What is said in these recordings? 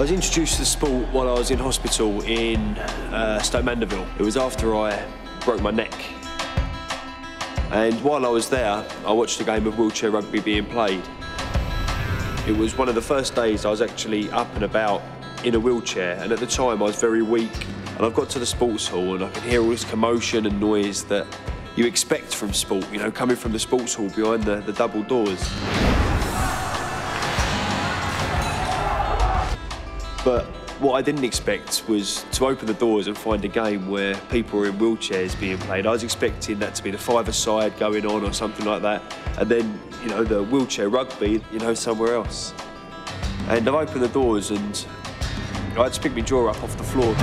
I was introduced to the sport while I was in hospital in uh, Stoke Mandeville. It was after I broke my neck. And while I was there, I watched a game of wheelchair rugby being played. It was one of the first days I was actually up and about in a wheelchair, and at the time I was very weak. And I've got to the sports hall and I can hear all this commotion and noise that you expect from sport, you know, coming from the sports hall behind the, the double doors. But what I didn't expect was to open the doors and find a game where people were in wheelchairs being played. I was expecting that to be the five-a-side going on or something like that, and then, you know, the wheelchair rugby, you know, somewhere else. And I opened the doors and I had to pick my jaw up off the floor.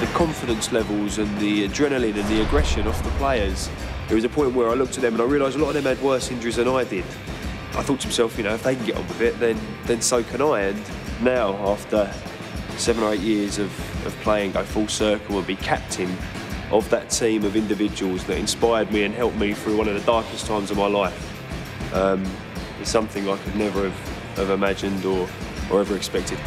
The confidence levels and the adrenaline and the aggression off the players. There was a point where I looked at them and I realised a lot of them had worse injuries than I did. I thought to myself, you know, if they can get on with it, then then so can I. And now, after seven or eight years of, of playing, go full circle and be captain of that team of individuals that inspired me and helped me through one of the darkest times of my life, um, is something I could never have, have imagined or, or ever expected.